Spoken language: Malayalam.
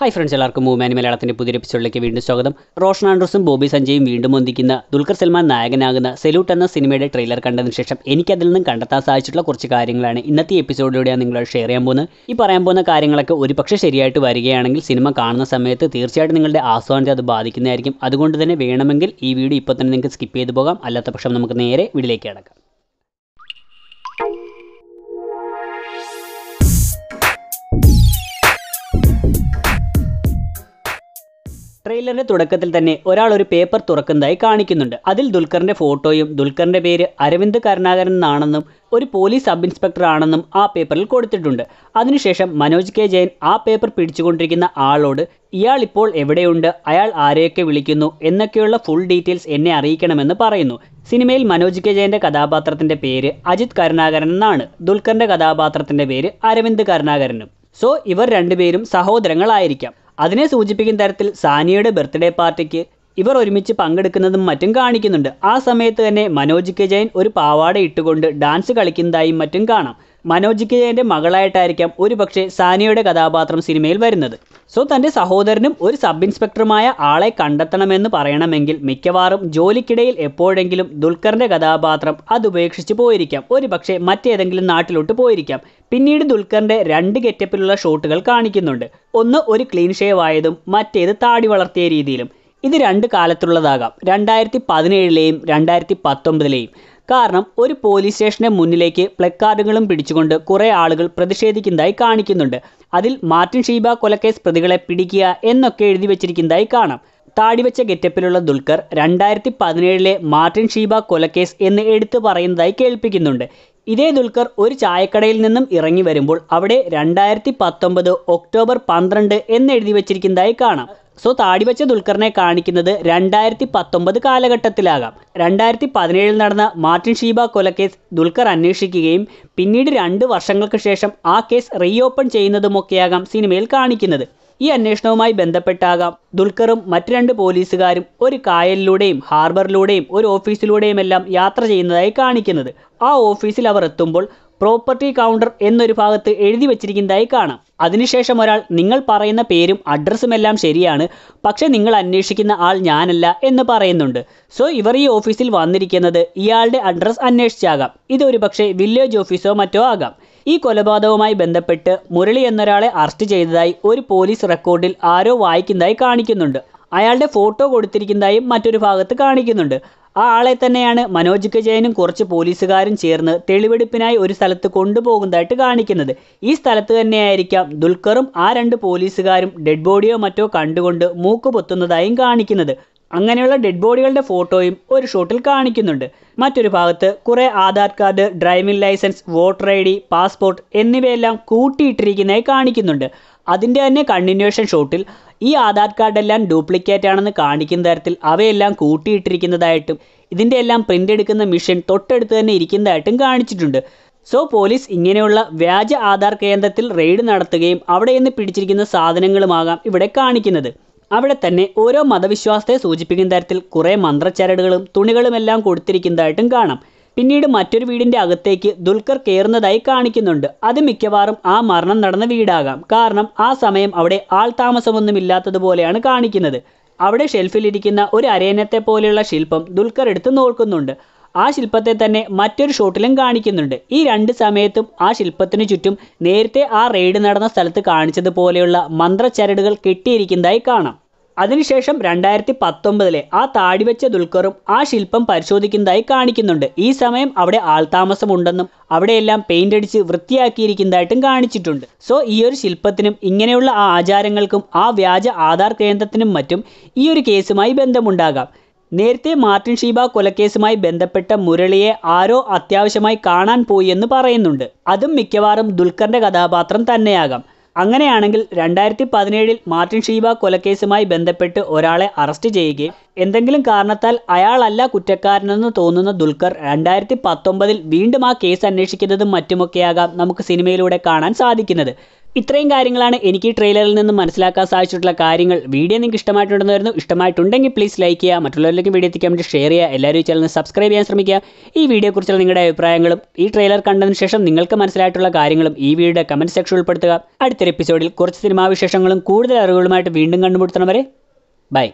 ഹായ് ഫ്രണ്ട്സ് എല്ലാവർക്കും മൂമാനി മലയാളത്തിന്റെ പുതിയ എപ്പിസോഡിലേക്ക് വീണ്ടും സ്വാഗതം. റോഷൻ ആൻഡ്രൂസും ബോബി സഞ്ജയും വീണ്ടും ഒന്നിക്കുന്ന ദുൽഖർ സൽമാൻ നായകനാകുന്ന സെലൂട്ട് എന്ന സിനിമയുടെ ട്രെയിലർ കണ്ടതിന് ശേഷം എനിക്കതിൽ നിന്നും കണ്ടെത്താൻ സാധിച്ചിട്ടുള്ള കുറച്ച് കാര്യങ്ങളാണ് ഇന്നത്തെ എപ്പിസോഡിലൂടെ ഞാൻ നിങ്ങളോട് ഷെയർ ചെയ്യാൻ പോകുന്നത്. ഈ പറയാൻ പോകുന്ന കാര്യങ്ങളൊക്കെ ഒരുപക്ഷെ ശരിയായിട്ട് വരികയാണെങ്കിൽ സിനിമ കാണുന്ന സമയത്ത് തീർച്ചയായിട്ടും നിങ്ങളുടെ ആസ്വാദനത്തെ അത് ബാധിക്കുന്നതായിരിക്കും. അതുകൊണ്ട് തന്നെ വേണമെങ്കിൽ ഈ വീഡിയോ ഇപ്പോൾ തന്നെ നിങ്ങൾക്ക് സ്കിപ്പ് ചെയ്ത് പോകാം. അല്ലാത്ത പക്ഷം നമുക്ക് നേരെ വീഡിയോയിലേക്ക് കിടക്കാം. ട്രെയിലറിന്റെ തുടക്കത്തിൽ തന്നെ ഒരാൾ ഒരു പേപ്പർ തുറക്കുന്നതായി കാണിക്കുന്നുണ്ട്. അതിൽ ദുൽഖറിന്റെ ഫോട്ടോയും ദുൽഖറിന്റെ പേര് അരവിന്ദ് കരുണാകരൻ എന്നാണെന്നും ഒരു പോലീസ് സബ് ഇൻസ്പെക്ടർ ആണെന്നും ആ പേപ്പറിൽ കൊടുത്തിട്ടുണ്ട്. അതിനുശേഷം മനോജ് കെ ജയൻ ആ പേപ്പർ പിടിച്ചുകൊണ്ടിരിക്കുന്ന ആളോട് ഇയാൾ ഇപ്പോൾ എവിടെയുണ്ട്? അയാൾ ആരെയൊക്കെ വിളിക്കുന്നു? എന്നൊക്കെയുള്ള ഫുൾ ഡീറ്റെയിൽസ് എന്നെ അറിയിക്കണമെന്ന് പറയുന്നു. സിനിമയിൽ മനോജ് കെ ജയന്റെ കഥാപാത്രത്തിന്റെ പേര് അജിത് കരുണാകരൻ എന്നാണ്. ദുൽഖറിന്റെ കഥാപാത്രത്തിന്റെ പേര് അരവിന്ദ് കരുണാകരനും. സോ ഇവർ രണ്ടുപേരും സഹോദരങ്ങളായിരിക്കാം. അതിനെ സൂചിപ്പിക്കുന്ന തരത്തിൽ സാനിയയുടെ ബർത്ത്ഡേ പാർട്ടിക്ക് ഇവർ ഒരുമിച്ച് പങ്കെടുക്കുന്നതും മറ്റും കാണിക്കുന്നുണ്ട്. ആ സമയത്ത് തന്നെ മനോജ് കെ ജയൻ ഒരു പാവാട ഇട്ടുകൊണ്ട് ഡാൻസ് കളിക്കുന്നതായും മറ്റും കാണാം. മനോജ് കെ ജയന്റെ മകളായിട്ടായിരിക്കാം ഒരുപക്ഷെ സാനിയയുടെ കഥാപാത്രം സിനിമയിൽ വരുന്നത്. സോ തന്റെ സഹോദരനും ഒരു സബ് ഇൻസ്പെക്ടറുമായ ആളെ കണ്ടെത്തണമെന്ന് പറയണമെങ്കിൽ മിക്കവാറും ജോലിക്കിടയിൽ എപ്പോഴെങ്കിലും ദുൽഖറിന്റെ കഥാപാത്രം അത് ഉപേക്ഷിച്ച് പോയിരിക്കാം. ഒരുപക്ഷെ മറ്റേതെങ്കിലും നാട്ടിലോട്ട് പോയിരിക്കാം. പിന്നീട് ദുൽഖറിന്റെ രണ്ട് ഗെറ്റപ്പിലുള്ള ഷോട്ടുകൾ കാണിക്കുന്നുണ്ട്. ഒന്ന് ഒരു ക്ലീൻ ഷേവ് ആയതും മറ്റേത് താടി വളർത്തിയ രീതിയിലും. ഇത് രണ്ട് കാലത്തുള്ളതാകാം. രണ്ടായിരത്തി പതിനേഴിലെയും രണ്ടായിരത്തി പത്തൊമ്പതിലെയും കാരണം ഒരു പോലീസ് സ്റ്റേഷന്റെ മുന്നിലേക്ക് പ്ലക്കാർഡുകളും പിടിച്ചുകൊണ്ട് കുറേ ആളുകൾ പ്രതിഷേധിക്കുന്നതായി കാണിക്കുന്നുണ്ട്. അതിൽ മാർട്ടിൻ ഷീബ കൊലക്കേസ് പ്രതികളെ പിടിക്കുക എന്നൊക്കെ എഴുതി വെച്ചിരിക്കുന്നതായി കാണാം. താടിവെച്ച ഗെറ്റപ്പിലുള്ള ദുൽഖർ രണ്ടായിരത്തി പതിനേഴിലെ മാർട്ടിൻ ഷീബ കൊലക്കേസ് എന്ന് എടുത്തു പറയുന്നതായി കേൾപ്പിക്കുന്നുണ്ട്. ഇതേ ദുൽഖർ ഒരു ചായക്കടയിൽ നിന്നും ഇറങ്ങി വരുമ്പോൾ അവിടെ രണ്ടായിരത്തി പത്തൊമ്പത് ഒക്ടോബർ പന്ത്രണ്ട് എന്ന് എഴുതി വെച്ചിരിക്കുന്നതായി കാണാം. സോ താടിവെച്ച ദുൽഖറിനെ കാണിക്കുന്നത് രണ്ടായിരത്തി പത്തൊമ്പത് കാലഘട്ടത്തിലാകാം. രണ്ടായിരത്തി പതിനേഴിൽ നടന്ന മാർട്ടിൻ ഷീബ കൊലക്കേസ് ദുൽഖർ അന്വേഷിക്കുകയും പിന്നീട് രണ്ട് വർഷങ്ങൾക്ക് ശേഷം ആ കേസ് റീഓപ്പൺ ചെയ്യുന്നതുമൊക്കെയാകാം സിനിമയിൽ കാണിക്കുന്നത്. ഈ അന്വേഷണവുമായി ബന്ധപ്പെട്ടാകാം ദുൽഖറും മറ്റു രണ്ട് പോലീസുകാരും ഒരു കായലിലൂടെയും ഹാർബറിലൂടെയും ഒരു ഓഫീസിലൂടെയുമെല്ലാം യാത്ര ചെയ്യുന്നതായി കാണിക്കുന്നത്. ആ ഓഫീസിൽ അവർ എത്തുമ്പോൾ പ്രോപ്പർട്ടി കൗണ്ടർ എന്നൊരു ഭാഗത്ത് എഴുതി വച്ചിരിക്കുന്നതായി കാണാം. അതിനുശേഷം ഒരാൾ നിങ്ങൾ പറയുന്ന പേരും അഡ്രസ്സും എല്ലാം ശരിയാണ് പക്ഷേ നിങ്ങൾ അന്വേഷിക്കുന്ന ആൾ ഞാനല്ല എന്ന് പറയുന്നുണ്ട്. സോ ഇവർ ഈ ഓഫീസിൽ വന്നിരിക്കുന്നത് ഇയാളുടെ അഡ്രസ്സ് അന്വേഷിച്ചാകാം. ഇതൊരു പക്ഷേ വില്ലേജ് ഓഫീസോ മറ്റോ ആകാം. ഈ കൊലപാതകവുമായി ബന്ധപ്പെട്ട് മുരളി എന്നൊരാളെ അറസ്റ്റ് ചെയ്തതായി ഒരു പോലീസ് റെക്കോർഡിൽ ആരോ വായിക്കുന്നതായി കാണിക്കുന്നുണ്ട്. അയാളുടെ ഫോട്ടോ കൊടുത്തിരിക്കുന്നതായും മറ്റൊരു ഭാഗത്ത് കാണിക്കുന്നുണ്ട്. ആ ആളെ തന്നെയാണ് മനോജ് ജയനും കുറച്ച് പോലീസുകാരും ചേർന്ന് തെളിവെടുപ്പിനായി ഒരു സ്ഥലത്ത് കൊണ്ടുപോകുന്നതായിട്ട് കാണിക്കുന്നത്. ഈ സ്ഥലത്ത് തന്നെയായിരിക്കാം ദുൽഖറും ആ രണ്ട് പോലീസുകാരും ഡെഡ് ബോഡിയോ മറ്റോ കണ്ടുകൊണ്ട് മൂക്ക് പൊത്തുന്നതായും കാണിക്കുന്നത്. അങ്ങനെയുള്ള ഡെഡ് ബോഡികളുടെ ഫോട്ടോയും ഒരു ഷോട്ടിൽ കാണിക്കുന്നുണ്ട്. മറ്റൊരു ഭാഗത്ത് കുറേ Aadhaar card driving licence voter I D passport എന്നിവയെല്ലാം കൂട്ടിയിട്ടിരിക്കുന്നതായി കാണിക്കുന്നുണ്ട്. അതിന്റെ തന്നെ കണ്ടിന്യൂഷൻ ഷോട്ടിൽ ഈ ആധാർ കാർഡെല്ലാം ഡ്യൂപ്ലിക്കേറ്റ് ആണെന്ന് കാണിക്കുന്ന തരത്തിൽ അവയെല്ലാം കൂട്ടിയിട്ടിരിക്കുന്നതായിട്ടും ഇതിന്റെ എല്ലാം പ്രിന്റ് എടുക്കുന്ന മിഷൻ തൊട്ടടുത്ത് തന്നെ ഇരിക്കുന്നതായിട്ടും കാണിച്ചിട്ടുണ്ട്. സോ പോലീസ് ഇങ്ങനെയുള്ള വ്യാജ ആധാർ കേന്ദ്രത്തിൽ റെയ്ഡ് നടത്തുകയും അവിടെ നിന്ന് പിടിച്ചിരിക്കുന്ന സാധനങ്ങളുമാകാം ഇവിടെ കാണിക്കുന്നത്. അവിടെ തന്നെ ഓരോ മതവിശ്വാസത്തെ സൂചിപ്പിക്കുന്ന തരത്തിൽ കുറേ മന്ത്രച്ചരടുകളും തുണികളുമെല്ലാം കൊടുത്തിരിക്കുന്നതായിട്ടും കാണാം. പിന്നീട് മറ്റൊരു വീടിന്റെ അകത്തേക്ക് ദുൽഖർ കയറുന്നതായി കാണിക്കുന്നുണ്ട്. അത് മിക്കവാറും ആ മരണം നടന്ന വീടാകാം. കാരണം ആ സമയം അവിടെ ആൾ താമസമൊന്നുമില്ലാത്തതുപോലെയാണ് കാണിക്കുന്നത്. അവിടെ ഷെൽഫിലിരിക്കുന്ന ഒരു അരയനത്തെ പോലെയുള്ള ശില്പം ദുൽഖർ എടുത്ത് നോക്കുന്നുണ്ട്. ആ ശില്പത്തെ തന്നെ മറ്റൊരു ഷോട്ടിലും കാണിക്കുന്നുണ്ട്. ഈ രണ്ട് സമയത്തും ആ ശില്പത്തിനു ചുറ്റും നേരത്തെ ആ റെയ്ഡ് നടന്ന സ്ഥലത്ത് കാണിച്ചതുപോലെയുള്ള മന്ത്രച്ചരടുകൾ കെട്ടിയിരിക്കുന്നതായി കാണാം. അതിനുശേഷം രണ്ടായിരത്തി പത്തൊമ്പതിലെ ആ താടിവെച്ച ദുൽഖറും ആ ശില്പം പരിശോധിക്കുന്നതായി കാണിക്കുന്നുണ്ട്. ഈ സമയം അവിടെ ആൾതാമസമുണ്ടെന്നും അവിടെയെല്ലാം പെയിന്റ് അടിച്ച് വൃത്തിയാക്കിയിരിക്കുന്നതായിട്ടും കാണിച്ചിട്ടുണ്ട്. സോ ഈ ഒരു ശില്പത്തിനും ഇങ്ങനെയുള്ള ആ ആചാരങ്ങൾക്കും ആ വ്യാജ ആധാർ കേന്ദ്രത്തിനും മറ്റും ഈ ഒരു കേസുമായി ബന്ധമുണ്ടാകാം. നേരത്തെ മാർട്ടിൻ ഷീബ കൊലക്കേസുമായി ബന്ധപ്പെട്ട മുരളിയെ ആരോ അത്യാവശ്യമായി കാണാൻ പോയി എന്ന് പറയുന്നുണ്ട്. അതും മിക്കവാറും ദുൽഖറിന്റെ കഥാപാത്രം തന്നെയാകാം. അങ്ങനെയാണെങ്കിൽ രണ്ടായിരത്തി പതിനേഴിൽ മാർട്ടിൻ ഷീബ കൊലക്കേസുമായി ബന്ധപ്പെട്ട് ഒരാളെ അറസ്റ്റ് ചെയ്യുകയും എന്തെങ്കിലും കാരണത്താൽ അയാളല്ല കുറ്റക്കാരനെന്ന് തോന്നുന്ന ദുൽഖർ രണ്ടായിരത്തി പത്തൊമ്പതിൽ വീണ്ടും ആ കേസ് അന്വേഷിക്കുന്നതും മറ്റുമൊക്കെയാകാം നമുക്ക് സിനിമയിലൂടെ കാണാൻ സാധിക്കുന്നത്. ഇത്രയും കാര്യങ്ങളാണ് എനിക്ക് ട്രെയിലറിൽ നിന്ന് മനസ്സിലാക്കാൻ സാധിച്ചിട്ടുള്ള കാര്യങ്ങൾ. വീഡിയോ നിങ്ങൾക്ക് ഇഷ്ടമായിട്ടുണ്ടെന്ന് ഇഷ്ടമായിട്ടുണ്ടെങ്കിൽ പ്ലീസ് ലൈക്ക് ചെയ്യുക. മറ്റുള്ളവരിലേക്ക് വീഡിയോ എത്തിക്കാൻ വേണ്ടി ഷെയർ ചെയ്യുക. എല്ലാവരും ചാനൽ സബ്സ്ക്രൈബ് ചെയ്യാൻ ശ്രമിക്കുക. ഈ വീഡിയോയെക്കുറിച്ചുള്ള നിങ്ങളുടെ അഭിപ്രായങ്ങളും ഈ ട്രെയിലർ കണ്ടതിന് ശേഷം നിങ്ങൾക്ക് മനസ്സിലായിട്ടുള്ള കാര്യങ്ങളും ഈ വീഡിയോ കമന്റ് സെക്ഷൻ ഉൾപ്പെടുത്തുക. അടുത്തൊരു എപ്പിസോഡിൽ കുറച്ച് സിനിമാ വിശേഷങ്ങളും കൂടുതൽ അറിവുകളുമായിട്ട് വീണ്ടും കണ്ടുമുട്ടുന്നവരെ ബൈ